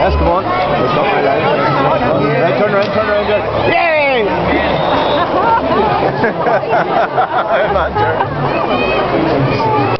Yes, come on. Let's go. Right, turn around, turn around. Just, yay! I'm not sure.